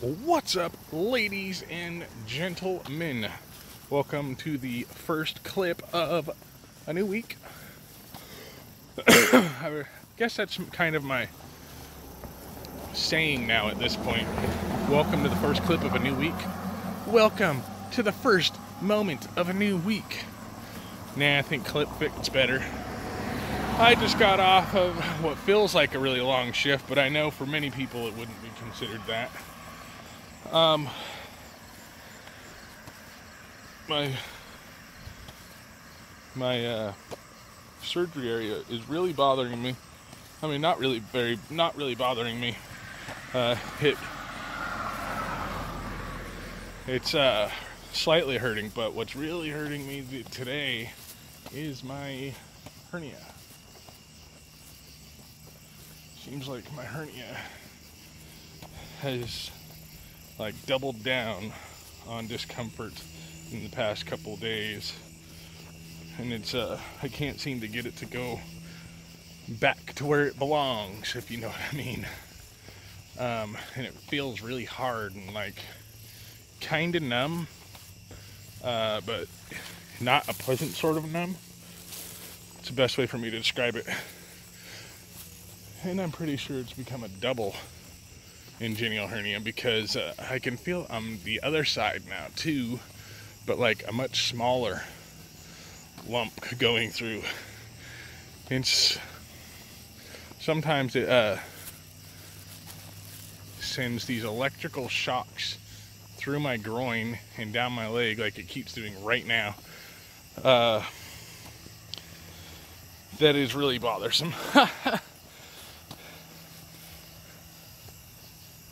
What's up, ladies and gentlemen? Welcome to the first clip of a new week. I guess that's kind of my saying now at this point. Welcome to the first clip of a new week. Welcome to the first moment of a new week. Nah, I think clip fits better. I just got off of what feels like a really long shift, but I know for many people it wouldn't be considered that. Um, my my uh, surgery area is really bothering me. I mean, not really very, not really bothering me. Uh, it it's uh, slightly hurting, but what's really hurting me today is my hernia. Seems like my hernia has like doubled down on discomfort in the past couple days. And it's uh I can't seem to get it to go back to where it belongs if you know what I mean. Um, and it feels really hard and like kind of numb uh, but not a pleasant sort of numb. It's the best way for me to describe it. And I'm pretty sure it's become a double inguinal hernia because uh, I can feel on the other side now too, but like a much smaller lump going through. It's sometimes it uh, sends these electrical shocks through my groin and down my leg like it keeps doing right now. Uh, that is really bothersome.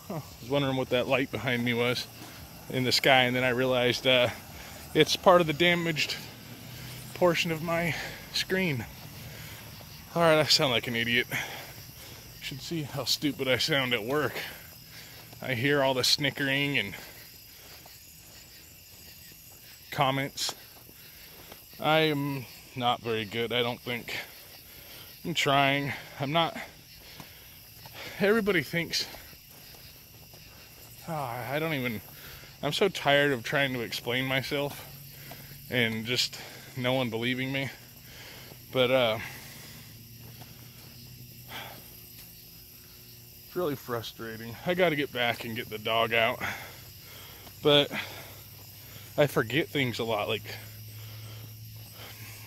I was wondering what that light behind me was in the sky, and then I realized uh, it's part of the damaged portion of my screen. Alright, I sound like an idiot. You should see how stupid I sound at work. I hear all the snickering and comments. I am not very good, I don't think. I'm trying. I'm not. Everybody thinks oh, I don't even. I'm so tired of trying to explain myself and just no one believing me. But uh, it's really frustrating. I got to get back and get the dog out. But I forget things a lot. Like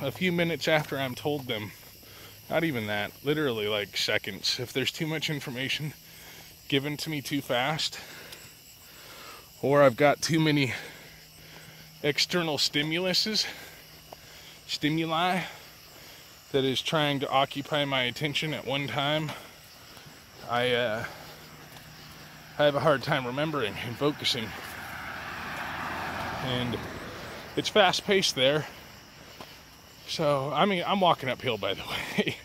a few minutes after I'm told them, not even that, literally like seconds. If there's too much information given to me too fast, or I've got too many external stimuluses, stimuli that is trying to occupy my attention at one time, I, uh, I have a hard time remembering and focusing. And it's fast paced there. So, I mean, I'm walking uphill, by the way,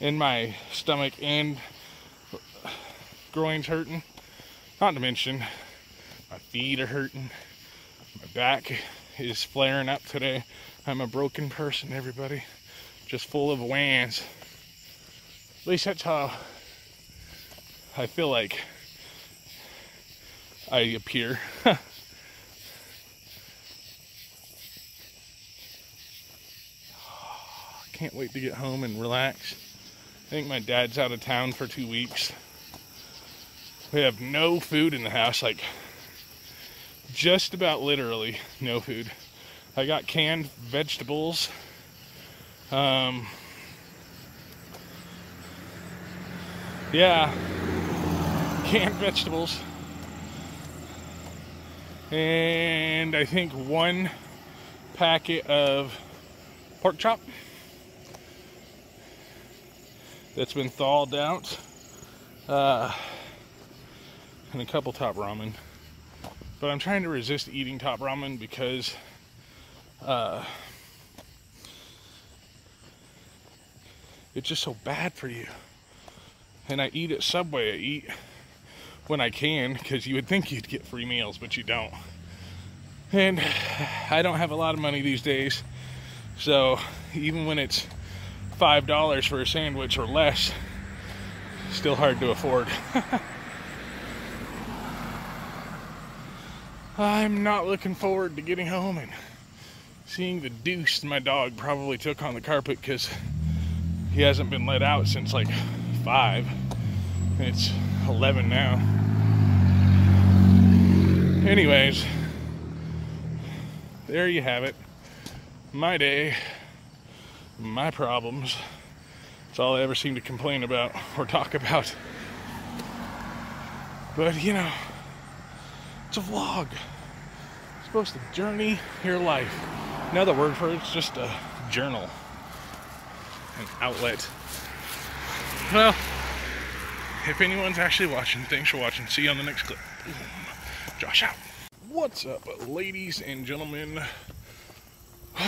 in my stomach and groin's hurting. Not to mention, my feet are hurting. My back is flaring up today. I'm a broken person, everybody. Just full of wans. At least that's how I feel like I appear. Can't wait to get home and relax. I think my dad's out of town for two weeks. We have no food in the house. Like, just about literally no food. I got canned vegetables. Um, yeah, canned vegetables. And I think one packet of pork chop that's been thawed out. Uh, and a couple top ramen. But I'm trying to resist eating top ramen because uh, it's just so bad for you. And I eat at Subway. I eat when I can because you would think you'd get free meals, but you don't. And I don't have a lot of money these days. So even when it's $5 for a sandwich or less, still hard to afford. I'm not looking forward to getting home and seeing the deuce my dog probably took on the carpet because he hasn't been let out since like 5. It's 11 now. Anyways, there you have it. My day, my problems. It's all I ever seem to complain about or talk about. But you know, it's a vlog. It's supposed to journey your life. Another word for it's just a journal, an outlet. Well, if anyone's actually watching, thanks for watching. See you on the next clip. Josh out. What's up, ladies and gentlemen?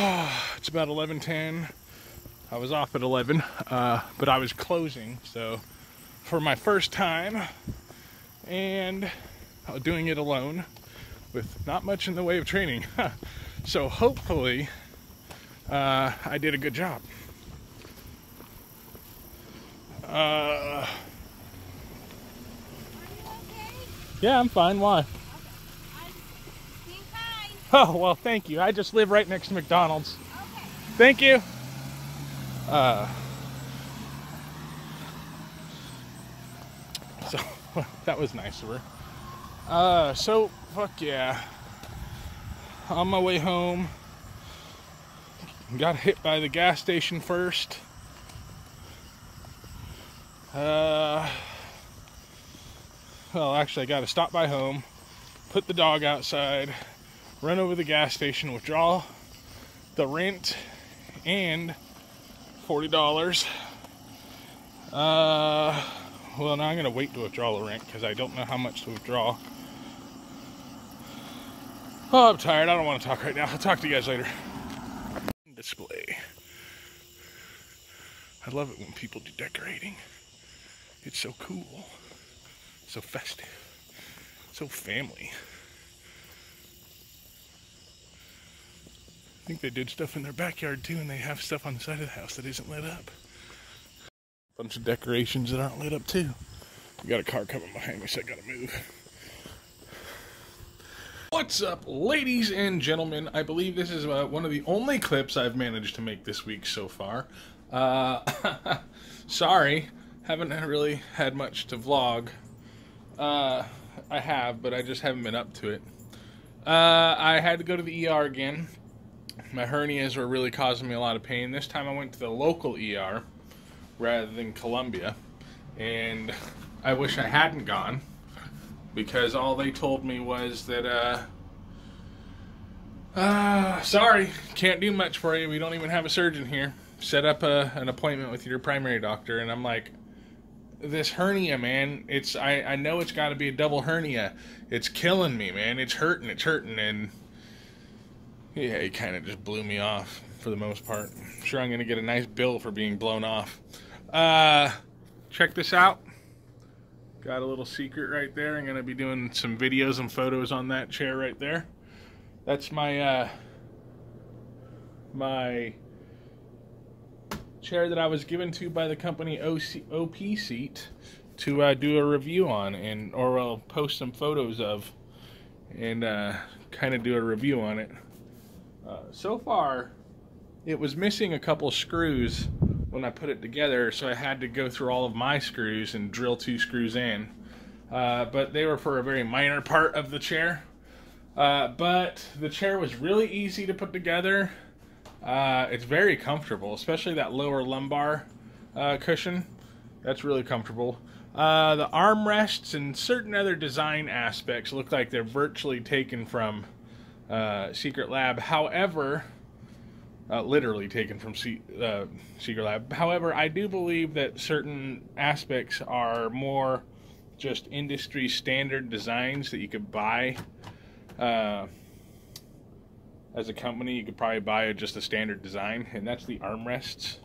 it's about 11:10. I was off at 11, uh, but I was closing, so for my first time, and doing it alone with not much in the way of training. so hopefully, uh, I did a good job. Uh, yeah, I'm fine. Why? Oh, well, thank you. I just live right next to McDonald's. Okay. Thank you. Uh, so, that was nice of her. Uh, so, fuck yeah. On my way home, got hit by the gas station first. Uh, well, actually, I got to stop by home, put the dog outside, run over the gas station, withdraw the rent and $40. Uh, well, now I'm going to wait to withdraw the rent because I don't know how much to withdraw. Oh, I'm tired. I don't want to talk right now. I'll talk to you guys later. Display. I love it when people do decorating. It's so cool, so festive, so family. I think they did stuff in their backyard too, and they have stuff on the side of the house that isn't lit up. Bunch of decorations that aren't lit up too. We got a car coming behind me, so I gotta move. What's up, ladies and gentlemen? I believe this is uh, one of the only clips I've managed to make this week so far. Uh, sorry, haven't really had much to vlog. Uh, I have, but I just haven't been up to it. Uh, I had to go to the ER again my hernias were really causing me a lot of pain. This time I went to the local ER rather than Columbia, and I wish I hadn't gone because all they told me was that, uh, uh, sorry, can't do much for you. We don't even have a surgeon here. Set up a, an appointment with your primary doctor, and I'm like, this hernia, man. It's I, I know it's got to be a double hernia. It's killing me, man. It's hurting. It's hurting, and yeah, he kind of just blew me off for the most part. I'm sure I'm to get a nice bill for being blown off. Uh, check this out. Got a little secret right there. I'm going to be doing some videos and photos on that chair right there. That's my, uh, my chair that I was given to by the company OC, OP Seat to uh, do a review on and or I'll post some photos of and uh, kind of do a review on it. Uh, so far, it was missing a couple screws when I put it together, so I had to go through all of my screws and drill two screws in. Uh, but they were for a very minor part of the chair. Uh, but the chair was really easy to put together. Uh, it's very comfortable, especially that lower lumbar uh, cushion. That's really comfortable. Uh, the armrests and certain other design aspects look like they're virtually taken from uh, Secretlab. However, uh, literally taken from C- uh, Secretlab. However, I do believe that certain aspects are more just industry standard designs that you could buy. Uh, as a company, you could probably buy just a standard design, and that's the armrests.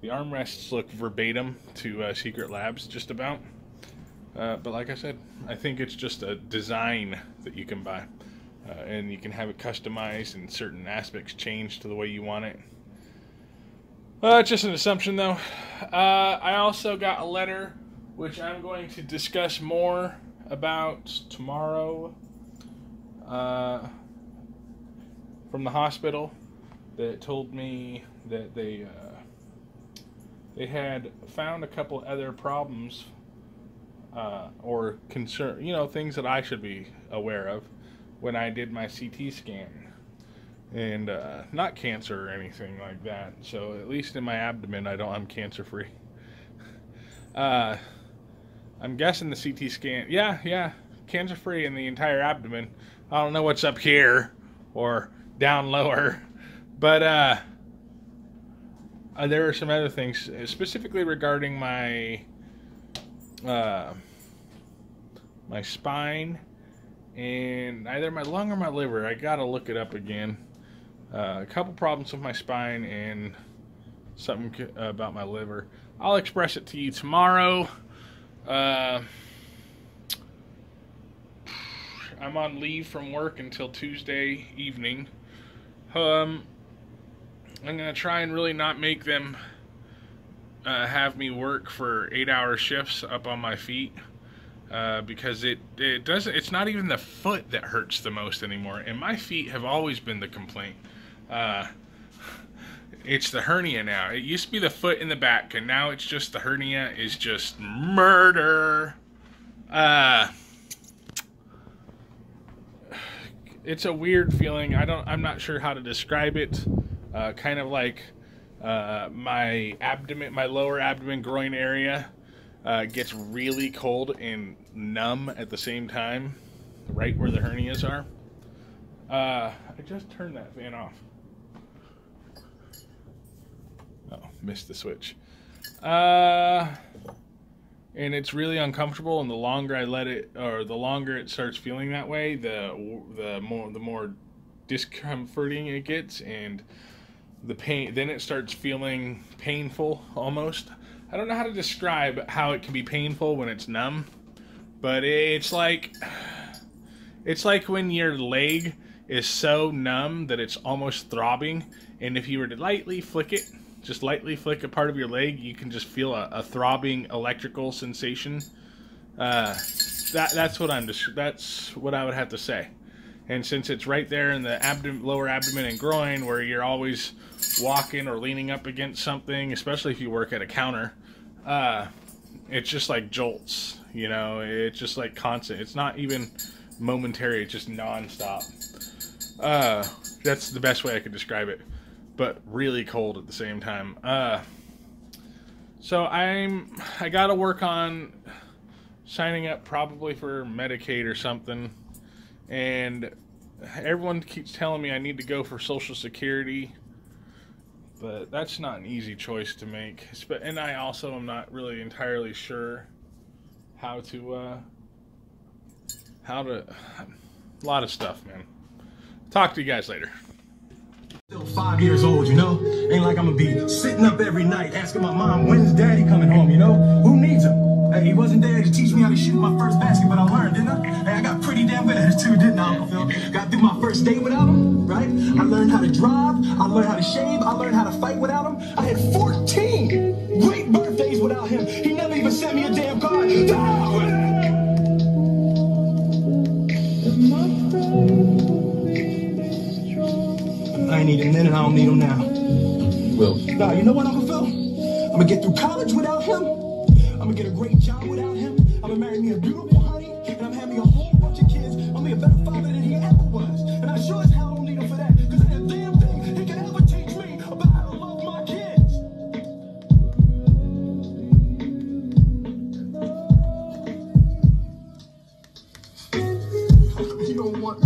The armrests look verbatim to uh, Secret Labs, just about. Uh, but like I said, I think it's just a design that you can buy uh, and you can have it customized and certain aspects changed to the way you want it. Well, it's just an assumption though. Uh, I also got a letter which I'm going to discuss more about tomorrow. uh, from the hospital that told me that they uh, they had found a couple other problems uh, or concern, you know, things that I should be aware of when I did my CT scan, and uh, not cancer or anything like that. So at least in my abdomen, I don't. I'm cancer free. Uh, I'm guessing the CT scan. Yeah, yeah, cancer free in the entire abdomen. I don't know what's up here or down lower, but uh, uh, there are some other things specifically regarding my uh, my spine and either my lung or my liver. I gotta look it up again. Uh, a couple problems with my spine and something about my liver. I'll express it to you tomorrow. Uh, I'm on leave from work until Tuesday evening. Um, I'm gonna try and really not make them uh, have me work for eight-hour shifts up on my feet uh, because it it doesn't. It's not even the foot that hurts the most anymore, and my feet have always been the complaint. Uh, it's the hernia now. It used to be the foot in the back, and now it's just the hernia is just murder. Uh, it's a weird feeling. I don't. I'm not sure how to describe it. Uh, kind of like uh, my abdomen, my lower abdomen, groin area uh, gets really cold and numb at the same time, right where the hernias are. Uh, I just turned that fan off. Oh, missed the switch. Uh, and it's really uncomfortable. And the longer I let it, or the longer it starts feeling that way, the the more the more discomforting it gets, and the pain. Then it starts feeling painful almost. I don't know how to describe how it can be painful when it's numb, but it's like it's like when your leg is so numb that it's almost throbbing, and if you were to lightly flick it just lightly flick a part of your leg, you can just feel a, a throbbing electrical sensation. Uh, that that's what I'm just that's what I would have to say. And since it's right there in the abdomen, lower abdomen and groin, where you're always walking or leaning up against something, especially if you work at a counter, uh, it's just like jolts. You know, it's just like constant. It's not even momentary. It's just nonstop. Uh, that's the best way I could describe it but really cold at the same time. Uh, so I'm I got to work on signing up probably for Medicaid or something, and everyone keeps telling me I need to go for Social Security, but that's not an easy choice to make. And I also am not really entirely sure how to uh, how to a lot of stuff, man. Talk to you guys later. Still five years old, you know? Ain't like I'm gonna be sitting up every night asking my mom, when's daddy coming home, you know? Who needs him? Hey, he wasn't there to teach me how to shoot my first basket, but I learned, didn't I? Hey, I got pretty damn good at it too, didn't I, Uncle Phil? Got through my first day without him, right? I learned how to drive, I learned how to shave, I learned how to fight without him. I had 14 great birthdays without him. He never even sent me a damn card. I ain't need him then and I don't need him now. Well. Nah, you know what, Uncle Phil? I'm gonna get through college without him. Don't want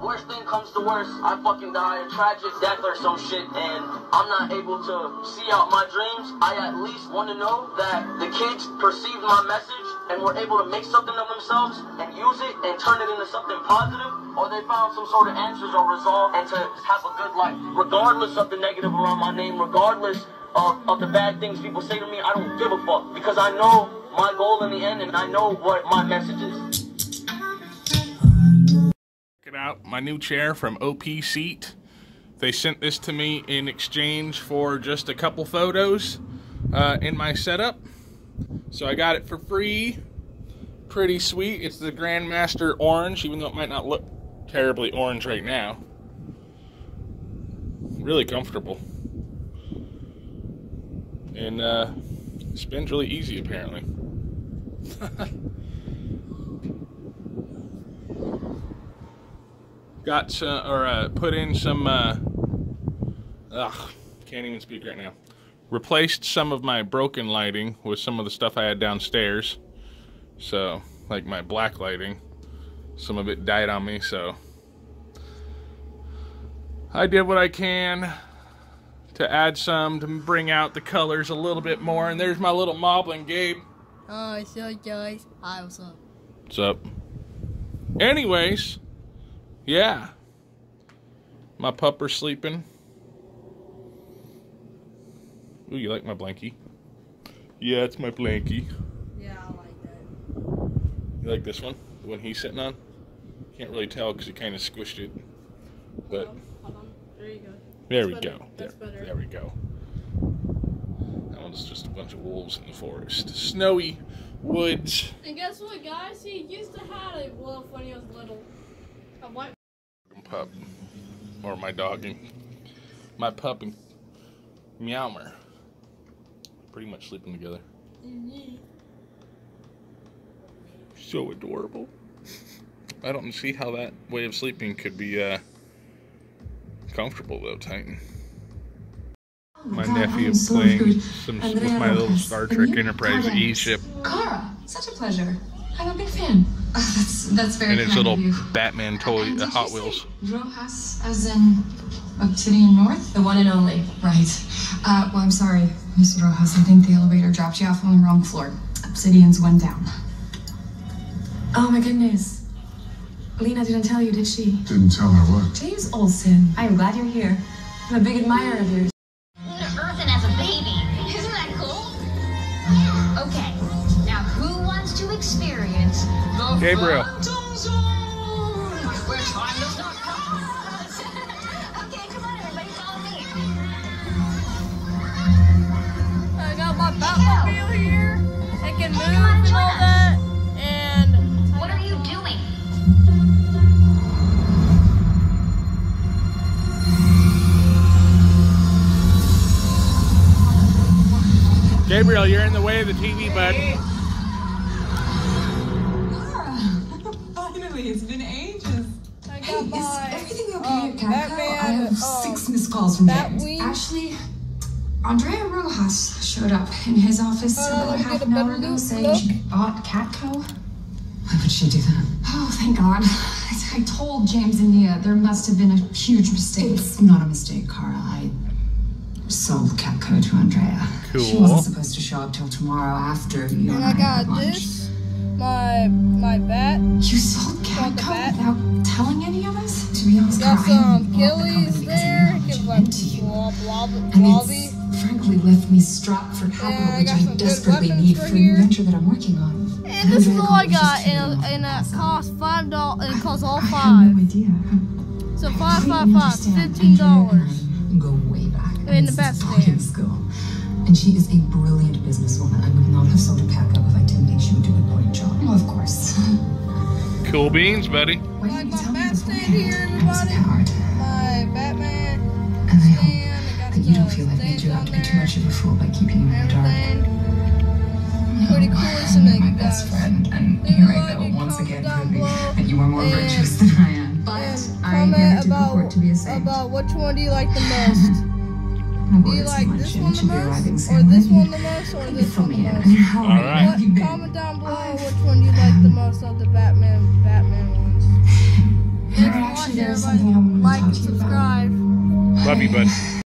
Worst thing comes to worst, I fucking die a tragic death or some shit, and I'm not able to see out my dreams. I at least want to know that the kids perceived my message and were able to make something of themselves and use it and turn it into something positive, or they found some sort of answers or resolve and to have a good life. Regardless of the negative around my name, regardless of, of the bad things people say to me, I don't give a fuck because I know my goal in the end and I know what my message is. Out, my new chair from OP Seat. They sent this to me in exchange for just a couple photos uh, in my setup. So I got it for free. pretty sweet. It's the Grandmaster Orange, even though it might not look terribly orange right now. Really comfortable. And uh, spins really easy, apparently. Got some, or uh, put in some, uh, ugh, can't even speak right now. Replaced some of my broken lighting with some of the stuff I had downstairs. So, like my black lighting, some of it died on me, so I did what I can to add some to bring out the colors a little bit more. And there's my little Moblin Gabe. Oh, so guys. Hi, what's up? What's up? Anyways, yeah. My pupper's sleeping. Ooh, you like my blankie? Yeah, it's my blankie. Yeah, I like that. You like this one? The one he's sitting on? Can't really tell because he kind of squished it. But Hold on. There you go. there we better. go. That's there, better. there we go. That one's just a bunch of wolves in the forest. Snowy woods. And guess what, guys? He used to have a wolf when he was little. A white. pup or my dog and my pup and Meowmer pretty much sleeping together. So adorable. I don't see how that way of sleeping could be uh, comfortable though, Titan. My God, nephew I'm so playing good. some Andrea with my little Star Trek? Enterprise E ship Kara, such a pleasure. I'm a big fan. Oh, that's that's very and its kind little of you. Batman toy, uh, Hot you Wheels. Rojas, as in Obsidian North? The one and only. Right. Uh, well, I'm sorry, Mr. Rojas. I think the elevator dropped you off on the wrong floor. Obsidians went down. Oh my goodness. Lena didn't tell you, did she? Didn't tell her what. James Olsen. I'm glad you're here. I'm a big admirer of yours. Doing? Gabriel, you're in the way of the TV, bud. Calls from Bat James. Wing. Actually, Andrea Rojas showed up in his office Uh, about let half an hour ago saying look. she bought CatCo. Why would she do that? Oh, thank God. I, I told James and Nia there must have been a huge mistake. It's not a mistake, Kara. I sold CatCo to Andrea. Cool. She wasn't supposed to show up till tomorrow after you and and I I got lunch. this. My my bat. You sold CatCo without telling any of us? To be honest, Got Kara, I some only bought the Gillies company because I there. Knew how much Give it like meant blob blob And it's frankly left me strapped for capital, Yeah, which got I desperately need for for a here. new venture that I'm working on. And this is all I got, just here and, and it costs five dollars. It costs all I have five. no idea. So five, five, Completely five, understand. fifteen dollars. Andrea and I Go way back. In the best boarding stand. school. And she is a brilliant businesswoman. I would not have sold her CatCo if I didn't think she would do a great job. Well, of course. Cool beans, buddy. Why didn't you my tell me beforehand? here, I was a I hope stand. I got that you don't the feel I've made you on out to be too much of a fool by keeping you in the dark. Everything. Pretty cool, isn't my you best guys? friend, and here a I like go once again down proving that you are more virtuous than I am. But I comment inherited the about to be a saint. about which one do you like the most? Do you like this one the should be arriving most, or this one the most, or this one the most? All right. What, comment down below which one you like the most of the Batman Batman ones. Kara, Thanks for actually, there's everybody. something I wanted to Like talk to you about. subscribe. Love you, bud.